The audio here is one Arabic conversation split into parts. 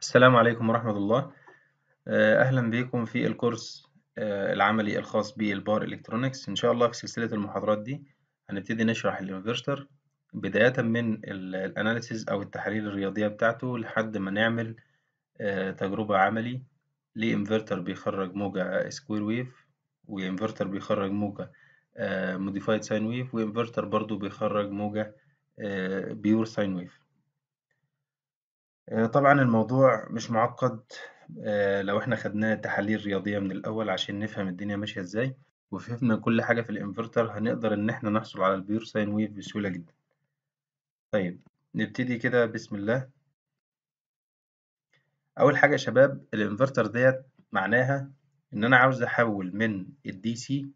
السلام عليكم ورحمة الله. آه، أهلا بكم في ال course آه، العملي الخاص بال power electronics. إن شاء الله في سلسلة المحاضرات دي هنبتدي نشرح الانفرتر بداية من ال analysis أو التحاليل الرياضية بتاعته لحد ما نعمل آه، تجربة عملي لإنفرتر بيخرج موجة square wave و inverter بيخرج موجة modified sine wave و inverter برضو بيخرج موجة pure sine wave. طبعا الموضوع مش معقد لو إحنا خدناه تحاليل رياضية من الأول عشان نفهم الدنيا ماشية إزاي وفهمنا كل حاجة في الإنفرتر هنقدر إن إحنا نحصل على ال pure sine wave بسهولة جدا. طيب نبتدي كده بسم الله. أول حاجة يا شباب الإنفرتر ديت معناها إن أنا عاوز أحول من ال DC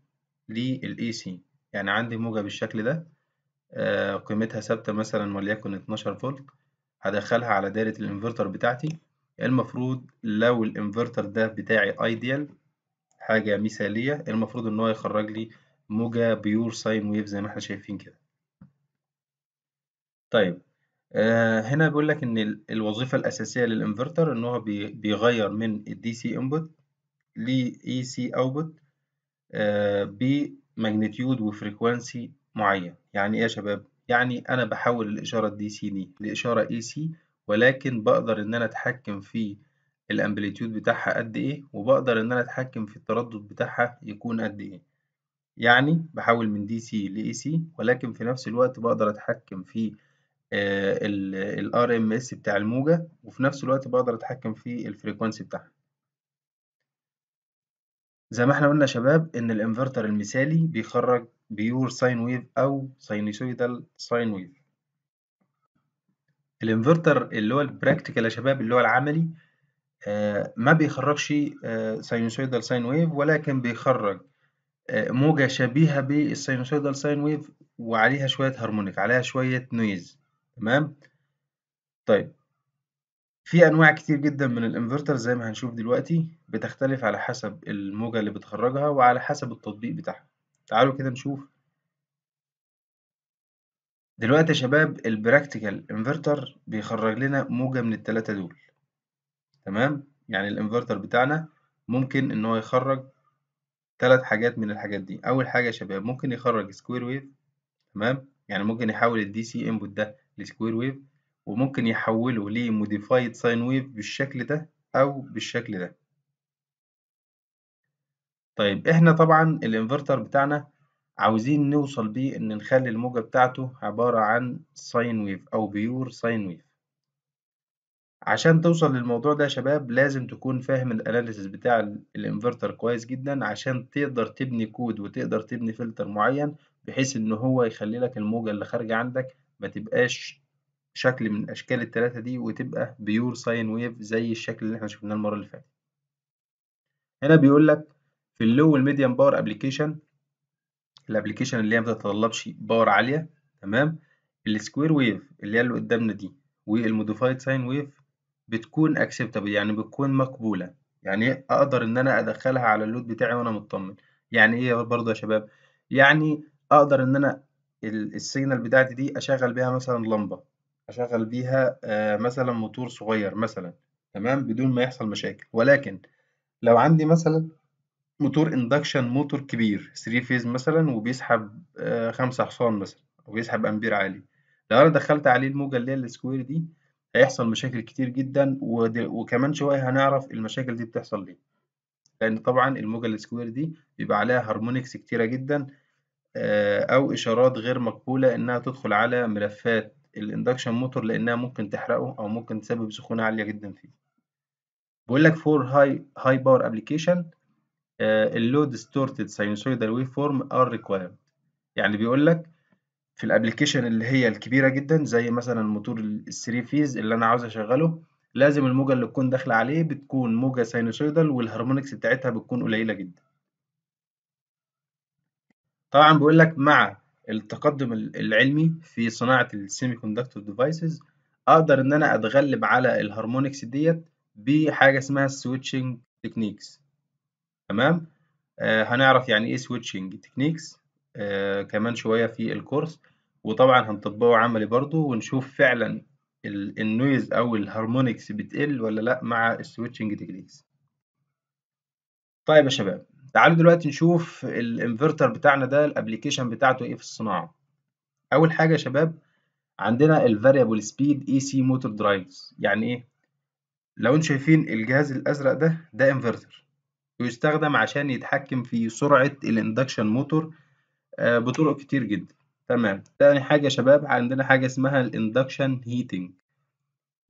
لل AC يعني عندي موجة بالشكل ده قيمتها ثابتة مثلا وليكن 12 فولت. هدخلها على دايرة الإنفرتر بتاعتي. المفروض لو الإنفرتر ده بتاعي ideal حاجة مثالية المفروض إن هو يخرج لي موجة pure sine wave زي ما إحنا شايفين كده. طيب آه هنا بيقول لك إن الوظيفة الأساسية للإنفرتر إن هو بيغير من ال DC input ل AC output ب magnitude و frequency معين. يعني إيه يا شباب؟ يعني أنا بحول الإشارة ال DC دي لإشارة AC ولكن بقدر إن أنا أتحكم في ال amplitude بتاعها قد إيه وبقدر إن أنا أتحكم في التردد بتاعها يكون قد إيه. يعني بحول من DC ل AC ولكن في نفس الوقت بقدر أتحكم في ال RMS بتاع الموجة وفي نفس الوقت بقدر أتحكم في ال frequency بتاعها. زي ما إحنا قلنا يا شباب إن الإنفرتر المثالي بيخرج pure sine wave أو sinusoidal sine wave. الإنفرتر اللي هو ال practical يا شباب اللي هو العملي آه ما بيخرجش آه sinusoidal sine wave ولكن بيخرج آه موجة شبيهة بال sinusoidal sine wave وعليها شوية harmonic عليها شوية noise. تمام؟ طيب. في أنواع كتير جدا من الإنفرتر زي ما هنشوف دلوقتي بتختلف على حسب الموجة اللي بتخرجها وعلى حسب التطبيق بتاعها. تعالوا كده نشوف. دلوقتي يا شباب ال practical inverter بيخرج لنا موجة من التلاتة دول. تمام؟ يعني الانفرتر بتاعنا ممكن إن هو يخرج ثلاث حاجات من الحاجات دي. أول حاجة يا شباب ممكن يخرج square wave تمام؟ يعني ممكن يحول ال DC input ده ل square wave وممكن يحوله ل modified sine wave بالشكل ده أو بالشكل ده. طيب إحنا طبعا الإنفرتر بتاعنا عاوزين نوصل بيه إن نخلي الموجة بتاعته عبارة عن sine wave أو pure sine wave عشان توصل للموضوع ده يا شباب لازم تكون فاهم ال analysis بتاع الإنفرتر كويس جدا عشان تقدر تبني كود وتقدر تبني فلتر معين بحيث إن هو يخلي لك الموجة اللي خارجة عندك ما تبقاش شكل من أشكال التلاتة دي وتبقى pure sine wave زي الشكل اللي إحنا شفناه المرة اللي فاتت. هنا بيقول لك في ال low وال medium power application ال application اللي هي ما بتتطلبش power عالية تمام؟ ال square wave اللي هي اللي قدامنا دي وال modified sine wave بتكون acceptable يعني بتكون مقبولة. يعني أقدر إن أنا أدخلها على ال load بتاعي وأنا مطمن. يعني إيه برضه يا شباب؟ يعني أقدر إن أنا ال signal بتاعتي دي أشغل بيها مثلا لمبة. أشغل بيها آه مثلا موتور صغير مثلا تمام؟ بدون ما يحصل مشاكل. ولكن لو عندي مثلا موتور induction motor كبير 3 phase مثلا وبيسحب آه خمسة حصان مثلا وبيسحب أمبير عالي. لو أنا دخلت عليه الموجة اللي هي ال square دي هيحصل مشاكل كتير جدا وكمان شوية هنعرف المشاكل دي بتحصل ليه. لأن طبعا الموجة ال square دي بيبقى عليها harmonics كتيرة جدا آه أو إشارات غير مقبولة إنها تدخل على ملفات ال induction motor لانها ممكن تحرقه أو ممكن تسبب سخونة عالية جدا فيه. بيقول لك for high high power application ال low distorted sinusoidal waveform are required يعني بيقول لك في ال application اللي هي الكبيرة جدا زي مثلا الموتور ال three phase اللي أنا عاوز أشغله لازم الموجة اللي تكون داخلة عليه بتكون موجة sinusoidal وال harmonics بتاعتها بتكون قليلة جدا. طبعا بيقول لك مع التقدم العلمي في صناعة ال semiconductor devices أقدر إن أنا أتغلب على ال harmonics ديت بحاجة اسمها ال switching techniques تمام؟ آه هنعرف يعني إيه switching techniques آه كمان شوية في الكورس وطبعا هنطبقه عملي برضو ونشوف فعلا ال noise أو ال harmonics بتقل ولا لأ مع ال switching techniques طيب يا شباب تعالوا دلوقتي نشوف الانفرتر بتاعنا ده ال application بتاعته إيه في الصناعة. أول حاجة يا شباب عندنا ال variable speed AC motor drives يعني إيه؟ لو أنتم شايفين الجهاز الأزرق ده ده انفرتر ويستخدم عشان يتحكم في سرعة ال induction motor بطرق كتير جدا. تمام. تاني حاجة يا شباب عندنا حاجة اسمها ال induction heating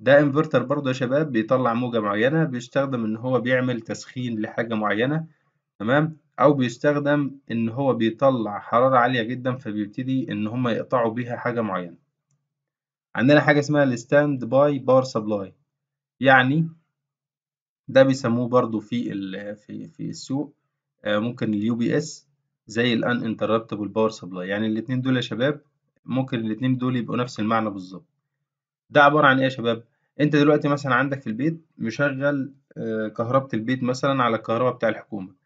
ده انفرتر برضه يا شباب بيطلع موجة معينة بيستخدم إن هو بيعمل تسخين لحاجة معينة. تمام؟ أو بيستخدم إن هو بيطلع حرارة عالية جدا فبيبتدي إن هما يقطعوا بيها حاجة معينة. عندنا حاجة اسمها ال standby power supply. يعني ده بيسموه برضه في في في السوق ممكن ال UPS زي ال uninterruptible power supply. يعني الاتنين دول يا شباب ممكن الاتنين دول يبقوا نفس المعنى بالظبط. ده عبارة عن إيه يا شباب؟ أنت دلوقتي مثلا عندك في البيت مشغل كهربة البيت مثلا على الكهرباء بتاع الحكومة.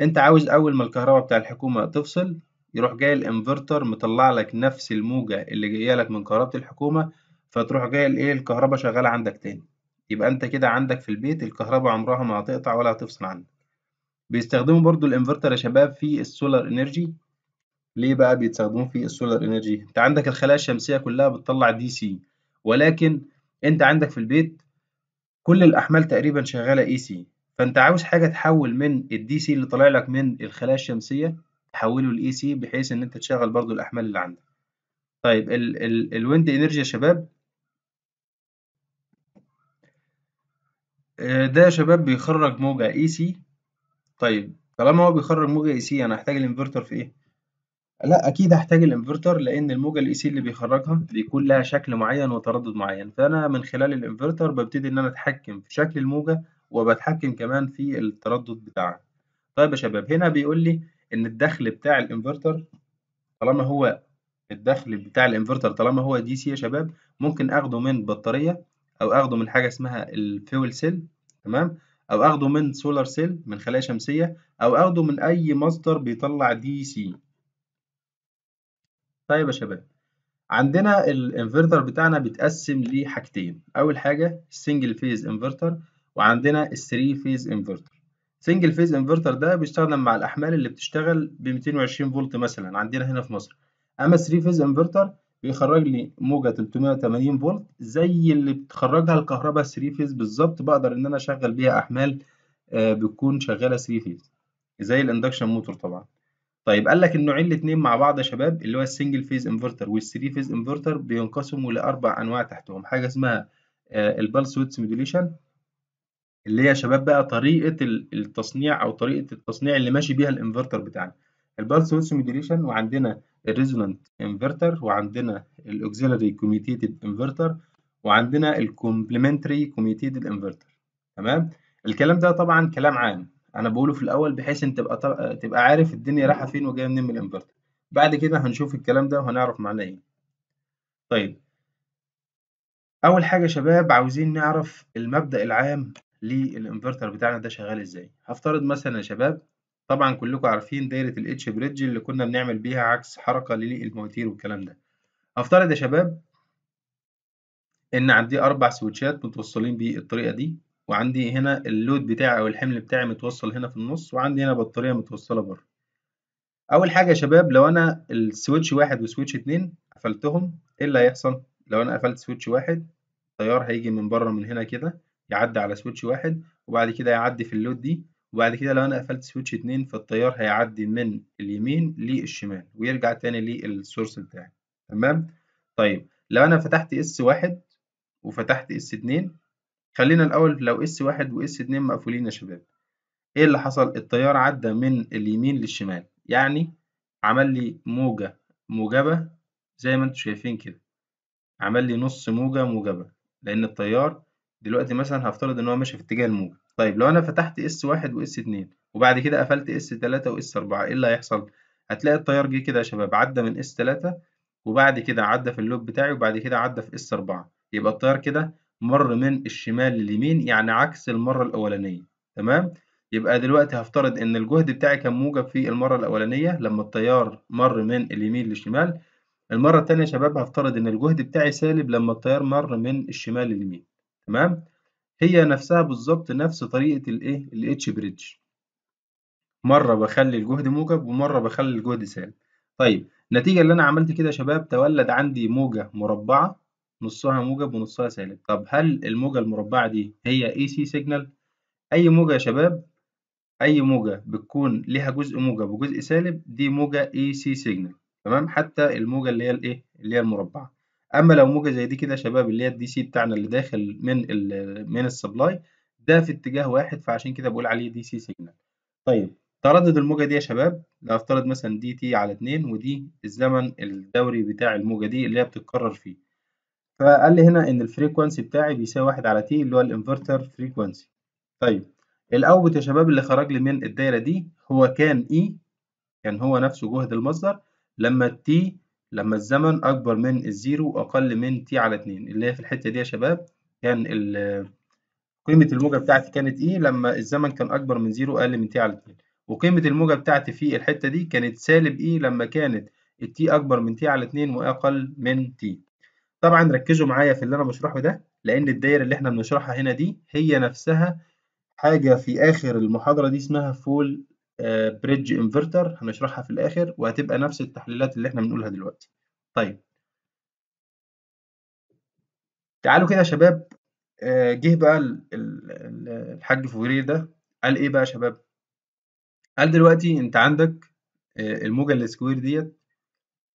أنت عاوز أول ما الكهرباء بتاع الحكومة تفصل يروح جاي الانفرتر مطلع لك نفس الموجة اللي جاية لك من كهرباء الحكومة فتروح جاي الإيه الكهرباء شغالة عندك تاني. يبقى أنت كده عندك في البيت الكهرباء عمرها ما هتقطع ولا هتفصل عنك. بيستخدموا برضو الانفرتر يا شباب في ال solar energy. ليه بقى بيستخدموه في ال solar energy؟ انت عندك الخلايا الشمسية كلها بتطلع DC ولكن انت عندك في البيت كل الأحمال تقريبا شغالة AC فأنت عاوز حاجة تحول من ال DC اللي طالع لك من الخلايا الشمسية تحوله ل AC بحيث إن أنت تشغل برضو الأحمال اللي عندك. طيب ال ال ال wind energy يا شباب. ده يا شباب بيخرج موجة AC طيب طالما هو بيخرج موجة AC أنا هحتاج الانفرتر في إيه؟ لا أكيد هحتاج الانفرتر لأن الموجة ال AC اللي بيخرجها بيكون لها شكل معين وتردد معين. فأنا من خلال الانفرتر ببتدي إن أنا أتحكم في شكل الموجة وبتحكم كمان في التردد بتاعها. طيب يا شباب هنا بيقول لي إن الدخل بتاع الإنفرتر طالما هو الدخل بتاع الإنفرتر طالما هو DC يا شباب ممكن آخده من بطارية أو آخده من حاجة اسمها ال fuel cell تمام؟ أو آخده من solar cell من خلايا شمسية أو آخده من أي مصدر بيطلع DC. طيب يا شباب عندنا الإنفرتر بتاعنا بيتقسم لحاجتين. أول حاجة ال single phase inverter وعندنا ال three phase inverter single phase inverter ده بيستخدم مع الأحمال اللي بتشتغل ب 220 فولت مثلا عندنا هنا في مصر. أما ال three phase inverter بيخرج لي موجة 380 فولت زي اللي بتخرجها الكهرباء 3 phase بالظبط بقدر إن أنا أشغل بيها أحمال آه بتكون شغالة 3 phase زي ال induction motor طبعا. طيب قال لك النوعين الاثنين مع بعض يا شباب اللي هو ال single phase inverter وال three phase inverter بينقسموا لأربع أنواع تحتهم. حاجة اسمها ال pulse width modulation اللي هي يا شباب بقى طريقة التصنيع أو طريقة التصنيع اللي ماشي بيها الإنفرتر بتاعنا. ال pulse width modulation وعندنا ال resonant inverter وعندنا ال auxiliary commutated inverter وعندنا ال complementary commutated inverter. تمام؟ الكلام ده طبعا كلام عام. أنا بقوله في الأول بحيث انت تبقى تبقى عارف الدنيا رايحة فين وجاية منين من الإنفرتر. بعد كده هنشوف الكلام ده وهنعرف معناه إيه. طيب. أول حاجة يا شباب عاوزين نعرف المبدأ العام للإنفرتر بتاعنا ده شغال إزاي. هفترض مثلا يا شباب طبعا كلكم عارفين دايرة ال H bridge اللي كنا بنعمل بيها عكس حركة للمواتير والكلام ده. هفترض يا شباب إن عندي أربع switch ات متوصلين بالطريقة دي وعندي هنا ال load بتاعي أو الحمل بتاعي متوصل هنا في النص وعندي هنا بطارية متوصلة بره. أول حاجة يا شباب لو أنا ال switch واحد و switch اتنين قفلتهم إيه اللي هيحصل؟ لو أنا قفلت switch واحد التيار هيجي من بره من هنا كده يعدي على switch واحد وبعد كده يعدي في ال load دي وبعد كده لو أنا قفلت switch اتنين فالتيار هيعدي من اليمين للشمال ويرجع تاني لل source بتاعي. تمام؟ طيب لو أنا فتحت S واحد وفتحت S اتنين خلينا الأول لو S واحد و S اتنين مقفولين يا شباب إيه اللي حصل؟ التيار عدى من اليمين للشمال يعني عمل لي موجة موجبة زي ما أنتم شايفين كده عمل لي نص موجة موجبة لأن التيار دلوقتي مثلا هفترض إن هو ماشي في اتجاه الموجة. طيب لو أنا فتحت S واحد و S اتنين وبعد كده قفلت S تلاتة و S أربعة إيه اللي هيحصل؟ هتلاقي التيار جه كده يا شباب عدى من S تلاتة وبعد كده عدى في ال load بتاعي وبعد كده عدى في S أربعة. يبقى التيار كده مر من الشمال لليمين يعني عكس المرة الأولانية. تمام؟ يبقى دلوقتي هفترض إن الجهد بتاعي كان موجب في المرة الأولانية لما التيار مر من اليمين للشمال. المرة التانية يا شباب هفترض إن الجهد بتاعي سالب لما التيار مر من الشمال لليمين. تمام؟ هي نفسها بالظبط نفس طريقة الإيه؟ ال H bridge مرة بخلي الجهد موجب ومرة بخلي الجهد سالب. طيب نتيجة اللي أنا عملت كده يا شباب تولد عندي موجة مربعة نصها موجب ونصها سالب. طب هل الموجة المربعة دي هي AC signal أي موجة يا شباب؟ أي موجة بتكون ليها جزء موجب وجزء سالب دي موجة AC signal تمام؟ حتى الموجة اللي هي الإيه؟ اللي هي المربعة. أما لو موجة زي دي كده يا شباب اللي هي ال DC بتاعنا اللي داخل من ال من ال supply ده في اتجاه واحد فعشان كده بقول عليه DC signal طيب تردد الموجة دي يا شباب. لو افترض مثلا دي T على اتنين ودي الزمن الدوري بتاع الموجة دي اللي هي بتتكرر فيه. فقال لي هنا إن ال frequency بتاعي بيساوي واحد على T اللي هو ال inverter frequency طيب ال output يا شباب اللي خرج لي من الدايرة دي هو كان E كان هو نفسه جهد المصدر لما ال T لما الزمن أكبر من ال zero وأقل من T على اتنين اللي هي في الحتة دي يا شباب كان قيمة الموجة بتاعتي كانت E؟ لما الزمن كان أكبر من zero أقل من T على اتنين. وقيمة الموجة بتاعتي في الحتة دي كانت سالب E؟ لما كانت ال T أكبر من T على اتنين وأقل من T طبعا ركزوا معايا في اللي أنا بشرحه ده لأن الدايرة اللي إحنا بنشرحها هنا دي هي نفسها حاجة في آخر المحاضرة دي اسمها full bridge inverter هنشرحها في الآخر وهتبقى نفس التحليلات اللي إحنا بنقولها دلوقتي. طيب. تعالوا كده يا شباب. جه بقى الحاج فوريه ده. قال إيه بقى يا شباب؟ قال دلوقتي أنت عندك الموجة ال square ديت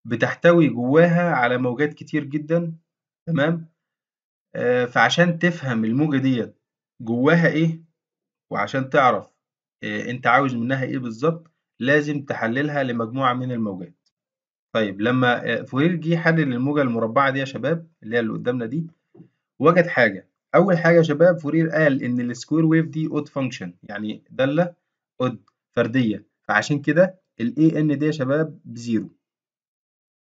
بتحتوي جواها على موجات كتير جدا تمام؟ فعشان تفهم الموجة ديت جواها إيه وعشان تعرف انت عاوز منها إيه بالظبط لازم تحللها لمجموعة من الموجات. طيب لما فورير جه حلل الموجة المربعة دي يا شباب اللي هي اللي قدامنا دي وجد حاجة. أول حاجة يا شباب فورير قال إن السكوير ويف دي اود فانكشن يعني دالة odd فردية. فعشان كده ال an دي يا شباب بزيرو.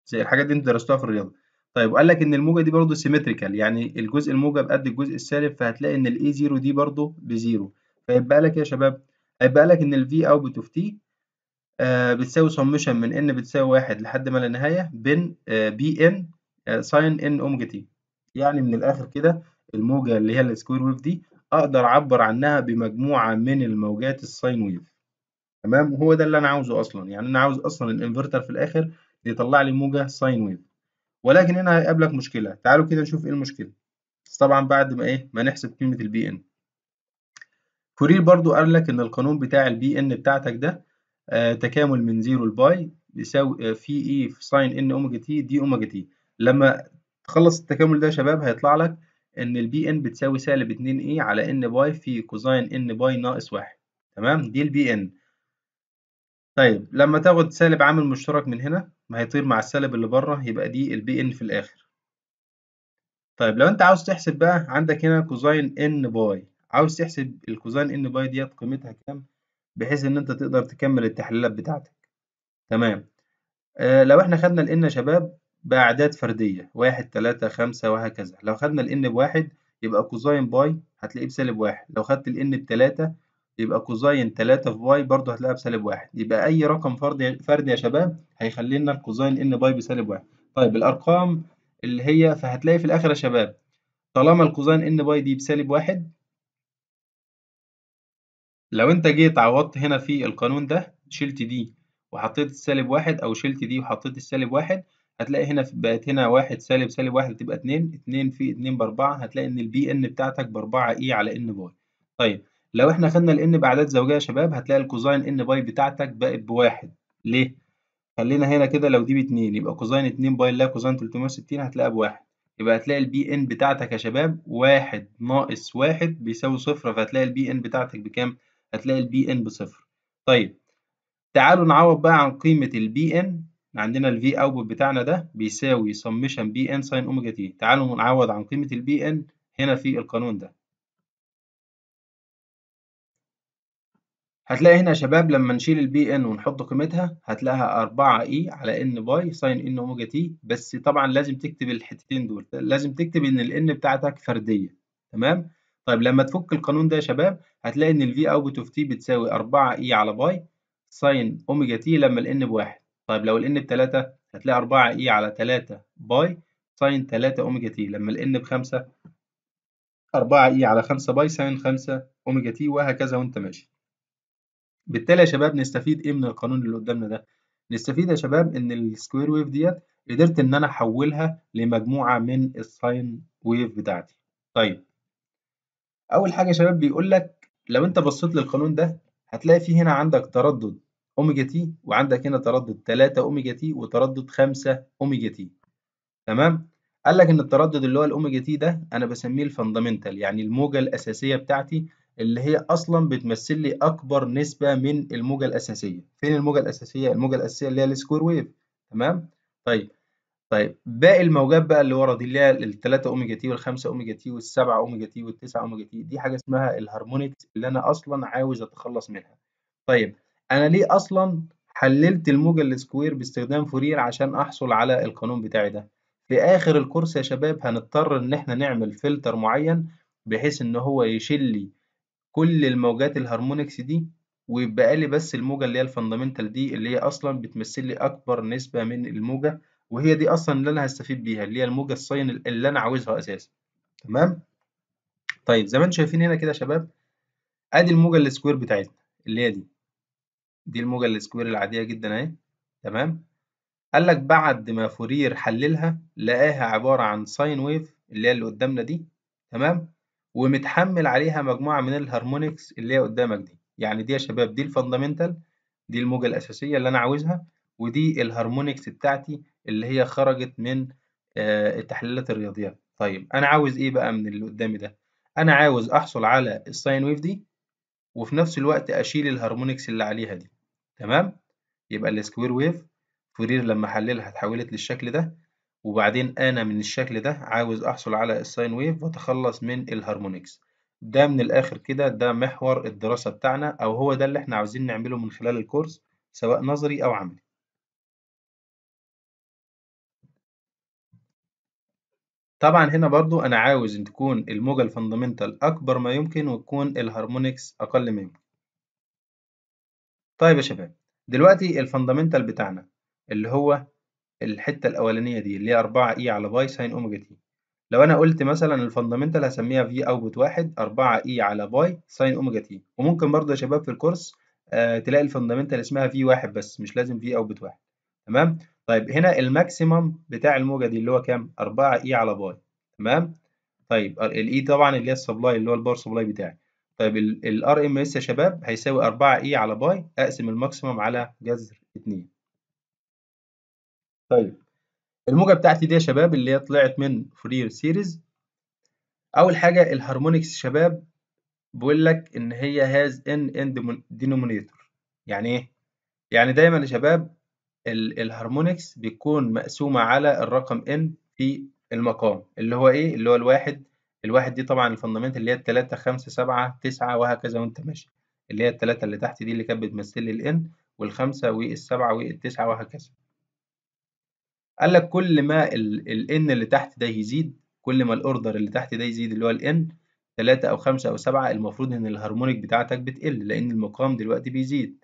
زي الحاجات دي أنتوا درستوها في الرياضة. طيب وقال لك إن الموجة دي برضه symmetrical يعني الجزء الموجب قد الجزء السالب فهتلاقي إن ال a zero دي برضه ب zero. فيبقى لك يا شباب هيبقى لك إن ال V output of t آه بتساوي summation من n بتساوي واحد لحد ما لا نهاية bn آه b آه sine n omega t يعني من الآخر كده الموجة اللي هي ال square wave دي أقدر أعبر عنها بمجموعة من الموجات ال sine wave تمام؟ وهو ده اللي أنا عاوزه أصلا. يعني أنا عاوز أصلا الإنفرتر في الآخر يطلع لي موجة sine wave ولكن هنا هيقابلك مشكلة. تعالوا كده نشوف إيه المشكلة. طبعا بعد ما إيه؟ ما نحسب قيمة ال bn فورير برضو قال لك إن القانون بتاع ال bn بتاعتك ده آه تكامل من zero ل pi بيساوي آه في E في sine n omega t d omega t. لما تخلص التكامل ده يا شباب هيطلع لك إن ال bn بتساوي سالب 2 E على n pi في cosine n pi ناقص واحد. تمام؟ دي ال bn طيب لما تاخد سالب عامل مشترك من هنا ما هيطير مع السالب اللي بره يبقى دي ال bn في الآخر. طيب لو أنت عاوز تحسب بقى عندك هنا cosine n pi. عاوز تحسب ال cosine n pi ديت قيمتها كام بحيث ان انت تقدر تكمل التحليلات بتاعتك. تمام. آه لو إحنا خدنا ال n يا شباب بأعداد فردية واحد تلاتة خمسة وهكذا. لو خدنا ال n بواحد يبقى cosine pi هتلاقيه بسالب واحد. لو خدت ال n بتلاتة يبقى cosine تلاتة في pi برضه هتلاقيها بسالب واحد. يبقى أي رقم فردي فردي يا شباب هيخلي لنا ال cosine n pi بسالب واحد. طيب الأرقام اللي هي فهتلاقي في الآخر يا شباب طالما ال cosine n pi دي بسالب واحد لو أنت جيت عوضت هنا في القانون ده شلت دي وحطيت السالب واحد أو شلت دي وحطيت السالب واحد هتلاقي هنا بقت هنا واحد سالب سالب واحد تبقى اتنين اتنين في اتنين بأربعة هتلاقي إن ال bn بتاعتك بأربعة E على n pi طيب لو إحنا خدنا ال n بأعداد زوجية يا شباب هتلاقي ال cosine n pi بتاعتك بقت بواحد ليه؟ خلينا هنا كده لو دي باتنين يبقى cosine اتنين pi لا تلتمية وستين هتلاقيها بواحد يبقى هتلاقي ال bn بتاعتك يا شباب واحد ناقص واحد بيساوي صفر فهتلاقي ال bn بتاعتك بكام؟ هتلاقي ال bn بصفر. طيب تعالوا نعوض بقى عن قيمة ال bn عندنا ال V output بتاعنا ده بيساوي summation bn sine omega t تعالوا نعوض عن قيمة ال bn هنا في القانون ده. هتلاقي هنا يا شباب لما نشيل ال bn ونحط قيمتها هتلاقيها 4 E على n pi sine n omega t بس طبعا لازم تكتب الحتتين دول. لازم تكتب إن ال n بتاعتك فردية. تمام؟ طيب لما تفك القانون ده يا شباب هتلاقي إن ال V output of t بتساوي 4 E على pi sine omega t لما ال n بواحد. طيب لو ال n بتلاتة هتلاقي 4 E على 3 pi sine 3 omega t لما ال n بخمسة 4 E على 5 pi sine 5 omega t وهكذا وأنت ماشي. بالتالي يا شباب نستفيد إيه من القانون اللي قدامنا ده؟ نستفيد يا شباب إن ال square wave ديت قدرت إن أنا أحولها لمجموعة من ال sine wave بتاعتي. طيب أول حاجة يا شباب بيقول لك لو أنت بصيت للقانون ده هتلاقي في هنا عندك تردد omega t وعندك هنا تردد 3 omega t وتردد 5 omega t تمام؟ قال لك إن التردد اللي هو ال omega t ده أنا بسميه ال fundamental يعني الموجة الأساسية بتاعتي اللي هي أصلا بتمثل لي أكبر نسبة من الموجة الأساسية. فين الموجة الأساسية؟ الموجة الأساسية اللي هي ال square wave تمام؟ طيب طيب باقي الموجات بقى اللي ورا دي اللي هي ال3 omega t وال5 omega t وال7 omega t وال9 omega t دي حاجة اسمها ال harmonics اللي أنا أصلا عاوز أتخلص منها. طيب أنا ليه أصلا حللت الموجة ال square باستخدام فورير عشان أحصل على القانون بتاعي ده؟ في آخر الكورس يا شباب هنضطر إن إحنا نعمل فلتر معين بحيث إن هو يشيل لي كل الموجات ال harmonics دي ويبقى لي بس الموجة اللي هي ال fundamental دي اللي هي أصلا بتمثل لي أكبر نسبة من الموجة وهي دي أصلا اللي أنا هستفيد بيها اللي هي الموجة ال sine اللي أنا عاوزها أساسا. تمام؟ طيب زي ما أنتم شايفين هنا كده يا شباب أدي الموجة ال square بتاعتنا اللي هي دي. دي الموجة ال square العادية جدا أهي. تمام؟ قال لك بعد ما فورير حللها لقاها عبارة عن sine wave اللي هي اللي قدامنا دي. تمام؟ ومتحمل عليها مجموعة من ال harmonics اللي هي قدامك دي. يعني دي يا شباب دي ال fundamental دي الموجة الأساسية اللي أنا عاوزها. ودي ال harmonics بتاعتي اللي هي خرجت من آه تحليلات الرياضيات طيب أنا عاوز إيه بقى من اللي قدامي ده؟ أنا عاوز أحصل على ال sine wave دي وفي نفس الوقت أشيل ال harmonics اللي عليها دي. تمام؟ يبقى ال square wave فورير لما حللها اتحولت للشكل ده وبعدين أنا من الشكل ده عاوز أحصل على ال sine wave وأتخلص من ال harmonics ده من الآخر كده ده محور الدراسة بتاعنا أو هو ده اللي إحنا عاوزين نعمله من خلال الكورس سواء نظري أو عملي. طبعا هنا برضو أنا عاوز إن تكون الموجة ال fundamental أكبر ما يمكن وتكون ال harmonics أقل ما يمكن. طيب يا شباب دلوقتي ال fundamental بتاعنا اللي هو الحتة الأولانية دي اللي هي 4 E على pi sine omega t لو أنا قلت مثلا ال fundamental هسميها V output واحد 4 E على pi sine omega t وممكن برضه يا شباب في الكورس آه تلاقي ال fundamental اسمها V واحد بس مش لازم V output واحد. تمام؟ طيب هنا ال maximum بتاع الموجة دي اللي هو كام؟ 4 E على pi. تمام؟ طيب ال E طبعا اللي هي ال supply اللي هو ال power supply بتاعي. طيب ال RMS يا شباب هيساوي 4 E على pi أقسم ال maximum على جذر 2 طيب الموجة بتاعتي دي يا شباب اللي هي طلعت من Fourier series أول حاجة ال harmonics شباب بيقول لك إن هي has n in denominator يعني إيه؟ يعني دايما يا شباب ال harmonics بيكون مقسومة على الرقم n في المقام اللي هو إيه؟ اللي هو الواحد الواحد دي طبعا ال fundamental اللي هي التلاتة خمسة سبعة تسعة وهكذا وأنت ماشي اللي هي التلاتة اللي تحت دي اللي كانت بتمثل لي ال n والخمسة والسبعة والتسعة وهكذا قال لك كل ما ال n اللي تحت ده يزيد كل ما ال order اللي تحت ده يزيد اللي هو ال n 3 أو 5 أو 7 المفروض إن ال harmonic بتاعتك بتقل لأن المقام دلوقتي بيزيد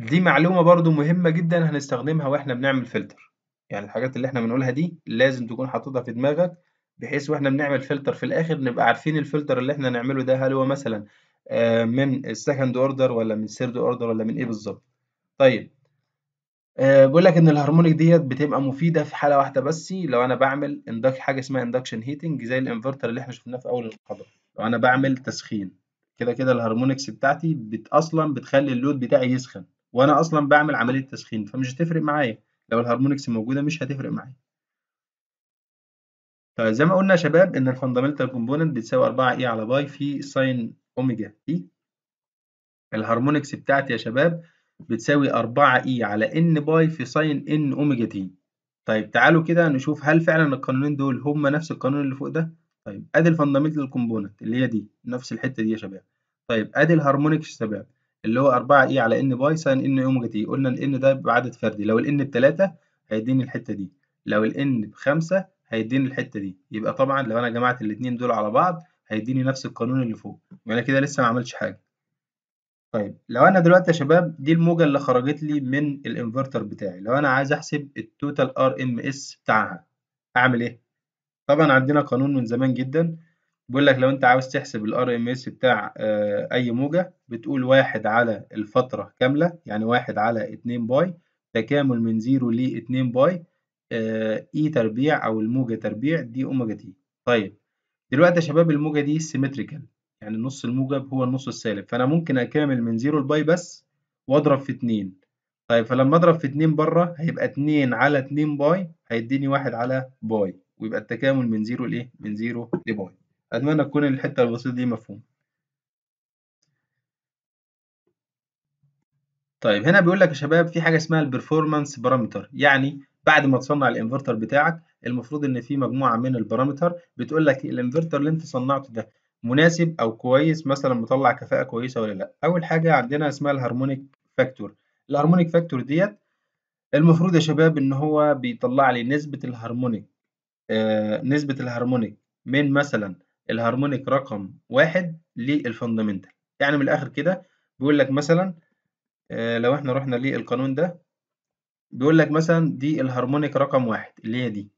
دي معلومة برضو مهمة جدا هنستخدمها وإحنا بنعمل فلتر. يعني الحاجات اللي إحنا بنقولها دي لازم تكون حاططها في دماغك بحيث وإحنا بنعمل فلتر في الآخر نبقى عارفين الفلتر اللي إحنا نعمله ده هل هو مثلا من ال second order ولا من ال third order ولا من إيه بالظبط. طيب أه بقول لك إن ال harmonic ديت بتبقى مفيدة في حالة واحدة بس لو أنا بعمل induc- حاجة اسمها induction heating زي الإنفرتر اللي إحنا شفناه في أول المحاضره لو أنا بعمل تسخين كده كده ال harmonics بتاعتي بت أصلا بتخلي ال load بتاعي يسخن. وأنا أصلا بعمل عملية تسخين فمش هتفرق معايا. لو ال harmonics موجودة مش هتفرق معايا. طيب زي ما قلنا يا شباب إن ال fundamental component بتساوي 4 E على pi في sine omega t ال harmonics بتاعتي يا شباب بتساوي 4 E على n pi في sine n omega t طيب تعالوا كده نشوف هل فعلا القانونين دول هم نفس القانون اللي فوق ده؟ طيب ادي ال fundamental component اللي هي دي نفس الحتة دي يا شباب. طيب ادي ال harmonics شباب. اللي هو 4 E على n pi sine n omega t. قلنا ال n ده بعدد فردي. لو ال n بتلاتة هيديني الحتة دي. لو ال n بخمسة هيديني الحتة دي. يبقى طبعا لو أنا جمعت الاثنين دول على بعض هيديني نفس القانون اللي فوق. وأنا كده لسه ما عملتش حاجة. طيب لو أنا دلوقتي يا شباب دي الموجة اللي خرجت لي من الإنفرتر بتاعي. لو أنا عايز أحسب ال total RMS بتاعها أعمل إيه؟ طبعا عندنا قانون من زمان جدا بيقول لك لو أنت عاوز تحسب ال RMS بتاع آه، أي موجة بتقول واحد على الفترة كاملة يعني واحد على اتنين pi تكامل من zero لاتنين pi آه، E تربيع أو الموجة تربيع d omega t. طيب دلوقتي يا شباب الموجة دي symmetrical يعني النص الموجب هو النص السالب فأنا ممكن أكامل من zero ل pi بس وأضرب في اتنين. طيب فلما أضرب في اتنين برة هيبقى اتنين على اتنين pi هيديني واحد على pi ويبقى التكامل من zero لإيه؟ من zero ل pi. أتمنى تكون الحتة البسيطة دي مفهومة طيب هنا بيقول لك يا شباب في حاجة اسمها ال performance parameter يعني بعد ما تصنع الانفرتر بتاعك المفروض إن في مجموعة من ال parameter بتقول لك الانفرتر اللي أنت صنعته ده مناسب أو كويس مثلا مطلع كفاءة كويسة ولا لأ. أول حاجة عندنا اسمها ال harmonic factor ال harmonic factor ديت المفروض يا شباب إن هو بيطلع لي نسبة ال harmonic آه نسبة ال harmonic من مثلا ال harmonic رقم واحد لل fundamental يعني من الآخر كده بيقول لك مثلا آه لو إحنا رحنا للقانون ده بيقول لك مثلا دي ال harmonic رقم واحد اللي هي دي.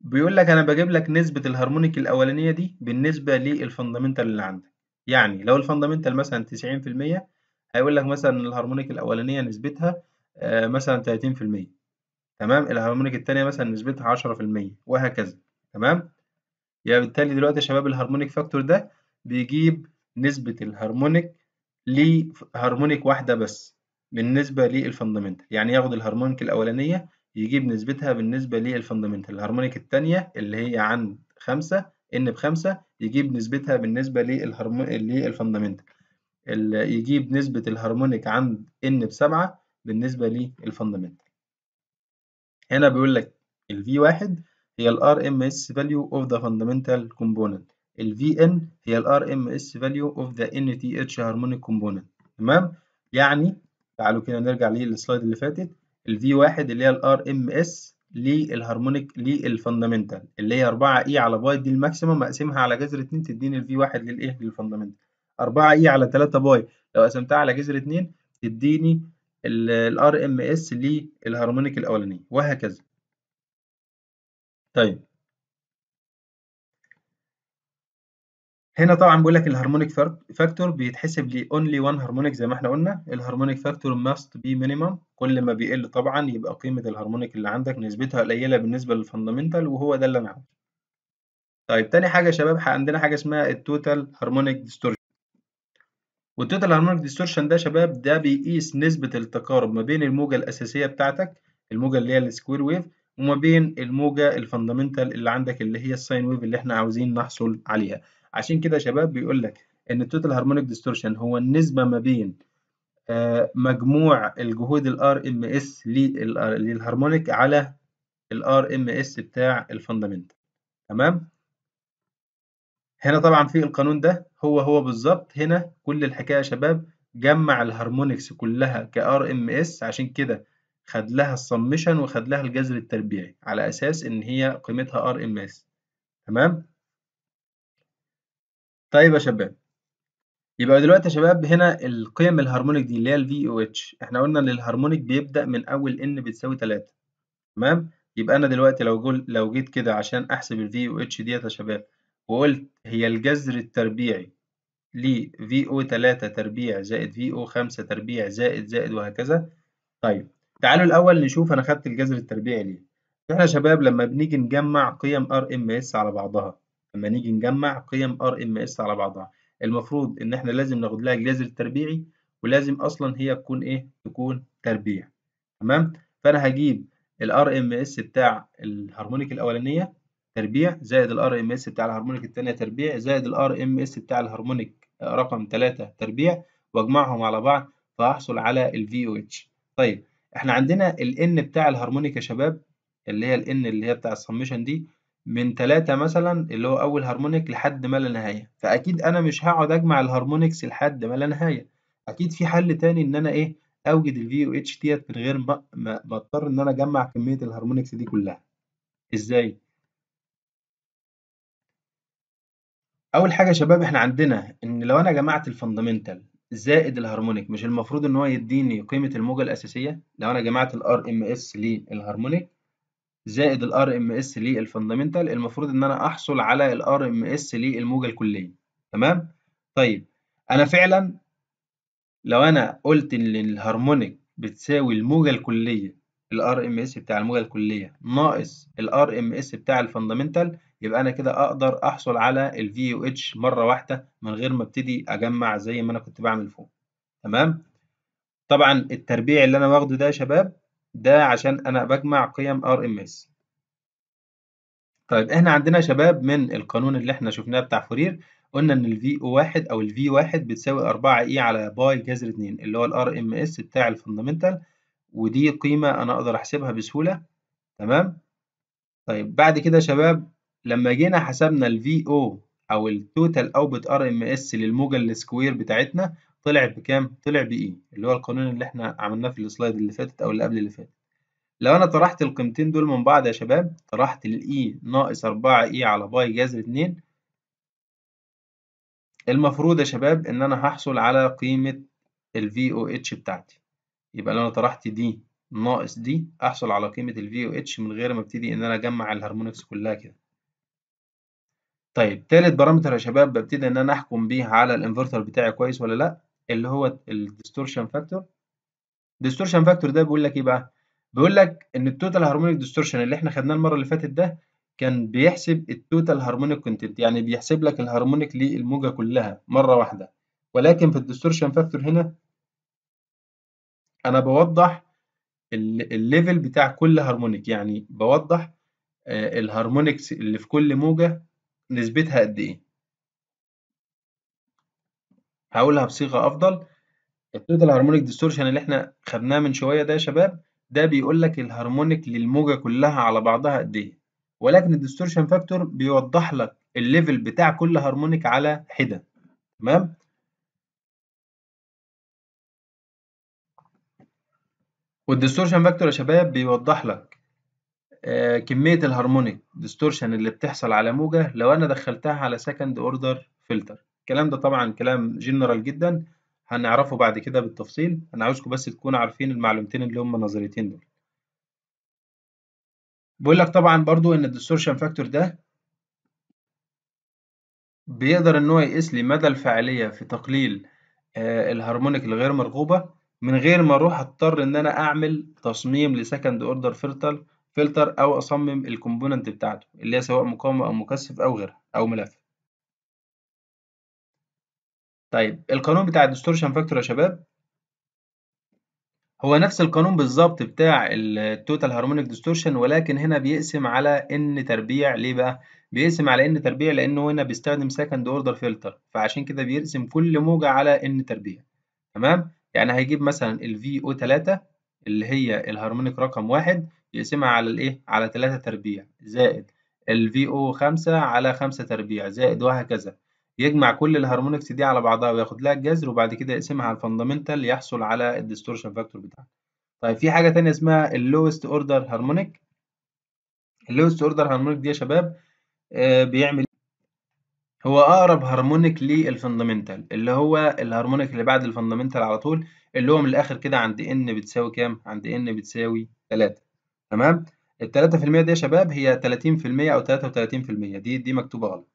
بيقول لك أنا بجيب لك نسبة ال harmonic الأولانية دي بالنسبة لل fundamental اللي عندك. يعني لو ال fundamental مثلا تسعين في المية هيقول لك مثلا ال harmonic الأولانية نسبتها آه مثلا تلاتين في المية. تمام؟ ال harmonic التانية مثلا نسبتها عشرة في المية وهكذا. تمام؟ يعني بالتالي دلوقتي يا شباب ال harmonic factor ده بيجيب نسبة ال harmonic ل harmonic واحدة بس بالنسبة لل fundamental يعني ياخد ال harmonic الأولانية يجيب نسبتها بالنسبة لل fundamental ال harmonic التانية اللي هي عن خمسة n بخمسة يجيب نسبتها بالنسبة لل fundamental يجيب نسبة ال harmonic عند n بسبعة بالنسبة لل fundamental هنا بيقول لك ال V1 هي ال RMS value of the fundamental component. ال Vn هي ال RMS value of the nth harmonic component. تمام؟ يعني تعالوا كده نرجع لل slide اللي فاتت. ال V1 اللي هي ال RMS لل harmonic لل fundamental اللي هي 4 E على pi دي ال maximum اقسمها على جذر 2 تديني ال V1 للايه لل fundamental 4 E على 3 pi. لو قسمتها على جذر 2 تديني ال RMS لل harmonic الاولاني وهكذا. طيب. هنا طبعا بيقول لك ال harmonic factor بيتحسب ل only one harmonic زي ما إحنا قلنا. ال harmonic factor must be minimum. كل ما بيقل طبعا يبقى قيمة ال harmonic اللي عندك نسبتها قليلة بالنسبة لل fundamental وهو ده اللي أنا عاوزه. طيب تاني حاجة يا شباب عندنا حاجة اسمها ال total harmonic distortion وال total harmonic distortion ده يا شباب ده بيقيس نسبة التقارب ما بين الموجة الأساسية بتاعتك الموجة اللي هي ال square wave وما بين الموجة ال fundamental اللي عندك اللي هي ال sine wave اللي إحنا عاوزين نحصل عليها. عشان كده يا شباب بيقول لك إن ال total harmonic distortion هو النسبة ما بين مجموع الجهود ال RMS لل harmonic على ال RMS بتاع ال fundamental. تمام؟ هنا طبعا في القانون ده هو هو بالظبط هنا كل الحكاية يا شباب جمع ال harmonics كلها ك RMS عشان كده خد لها السمشن وخد لها الجذر التربيعي على أساس إن هي قيمتها RMS تمام؟ طيب يا شباب. يبقى دلوقتي يا شباب هنا القيم ال harmonic دي اللي هي ال VOH إحنا قلنا إن ال harmonic بيبدأ من أول n بتساوي 3 تمام؟ يبقى أنا دلوقتي لو جول لو جيت كده عشان أحسب ال VOH ديت يا شباب وقلت هي الجذر التربيعي ل VO3 تربيع زائد VO5 تربيع زائد زائد وهكذا. طيب. تعالوا الأول نشوف أنا خدت الجذر التربيعي ليه إحنا شباب لما بنيجي نجمع قيم RMS على بعضها لما نيجي نجمع قيم RMS على بعضها المفروض إن إحنا لازم ناخد لها الجذر التربيعي ولازم أصلا هي تكون إيه؟ تكون تربيع تمام؟ فأنا هجيب ال RMS بتاع ال harmonic الأولانية تربيع زائد ال RMS بتاع ال harmonic الثانية تربيع زائد ال RMS بتاع ال harmonic رقم 3 تربيع واجمعهم على بعض فاحصل على OH طيب إحنا عندنا ال n بتاع ال harmonic يا شباب اللي هي ال n اللي هي بتاع السمشن دي من 3 مثلا اللي هو أول harmonic لحد ما لا نهاية. فأكيد أنا مش هقعد أجمع ال harmonics لحد ما لا نهاية. أكيد في حل تاني إن أنا إيه أوجد ال VH ديت من غير ما ما أضطر إن أنا أجمع كمية ال harmonics دي كلها. إزاي؟ أول حاجة يا شباب إحنا عندنا إن لو أنا جمعت ال fundamental زائد ال harmonic مش المفروض إن هو يديني قيمة الموجة الأساسية؟ لو أنا جمعت ال RMS لل harmonic زائد ال RMS لل fundamental المفروض إن أنا أحصل على ال RMS للموجة الكلية. تمام؟ طيب أنا فعلا لو أنا قلت إن ال harmonic بتساوي الموجة الكلية ال RMS بتاع الموجة الكلية ناقص ال RMS بتاع ال fundamental يبقى أنا كده أقدر أحصل على VOH مرة واحدة من غير ما أبتدي أجمع زي ما أنا كنت بعمل فوق. تمام؟ طبعا التربيع اللي أنا واخده ده يا شباب ده عشان أنا بجمع قيم RMS طيب إحنا عندنا يا شباب من القانون اللي إحنا شفناه بتاع فورير قلنا إن ال VO واحد أو ال V واحد بتساوي 4 E على pi جذر 2 اللي هو RMS بتاع ال fundamental ودي قيمة أنا أقدر أحسبها بسهولة. تمام؟ طيب بعد كده يا شباب لما جينا حسبنا أو أو ال total output RMS للموجة ال square بتاعتنا طلع بكام؟ طلع ب E اللي هو القانون اللي إحنا عملناه في ال slide اللي فاتت أو اللي قبل اللي فاتت لو أنا طرحت القيمتين دول من بعض يا شباب طرحت ال E ناقص 4 E على pi جذر 2 المفروض يا شباب إن أنا هحصل على قيمة ال VOH بتاعتي. يبقى لو أنا طرحت دي ناقص دي أحصل على قيمة ال VOH من غير ما أبتدي إن أنا أجمع ال harmonics كلها كده. طيب تالت parameter يا شباب ببتدي إن أنا أحكم بيه على الإنفرتر بتاعي كويس ولا لأ؟ اللي هو ال distortion factor ال distortion factor ده بيقول لك إيه بقى؟ بيقول لك إن ال total harmonic distortion اللي إحنا خدناه المرة اللي فاتت ده كان بيحسب ال total harmonic content يعني بيحسب لك ال harmonic للموجة كلها مرة واحدة. ولكن في ال distortion factor هنا أنا بوضح ال level بتاع كل harmonic يعني بوضح ال harmonics اللي في كل موجة نسبتها قد إيه؟ هقولها بصيغة أفضل. ال total harmonic distortion اللي إحنا خدناه من شوية ده يا شباب ده بيقول لك ال harmonic للموجة كلها على بعضها قد إيه. ولكن ال distortion factor بيوضح لك ال level بتاع كل harmonic على حدة. تمام؟ وال distortion factor يا شباب بيوضح لك كمية ال harmonic distortion اللي بتحصل على موجة لو أنا دخلتها على second order filter الكلام ده طبعا كلام جنرال جدا هنعرفه بعد كده بالتفصيل. أنا عاوزكم بس تكونوا عارفين المعلومتين اللي هم نظريتين دول. بيقول لك طبعا برضو إن ال distortion factor ده بيقدر إن هو يقيس لي مدى الفاعلية في تقليل آه ال harmonic الغير مرغوبة. من غير ما أروح أضطر إن أنا أعمل تصميم ل second order filter filter أو أصمم ال component بتاعته اللي هي سواء مقاومه أو مكثف أو غيرها أو ملف. طيب القانون بتاع ال distortion factor يا شباب؟ هو نفس القانون بالظبط بتاع ال total harmonic distortion ولكن هنا بيقسم على n تربيع. ليه بقى؟ بيقسم على n تربيع لأنه هنا بيستخدم second order filter فعشان كده بيقسم كل موجة على n تربيع. تمام؟ يعني هيجيب مثلا ال VO3 اللي هي ال harmonic رقم واحد يقسمها على الايه؟ على 3 تربيع زائد ال VO5 على 5 تربيع زائد وهكذا. يجمع كل ال harmonics دي على بعضها وياخد لها الجذر وبعد كده يقسمها على ال fundamental يحصل على ال distortion factor بتاعها. طيب في حاجة تانية اسمها ال lowest order harmonic ال lowest order harmonic دي يا شباب آه بيعمل هو أقرب harmonic لل fundamental اللي هو ال harmonic اللي بعد ال fundamental على طول. اللي هو من الآخر كده عند n بتساوي كام؟ عند n بتساوي 3 تمام؟ ال 3% دي يا شباب هي 30% أو 33% دي دي مكتوبة غلط.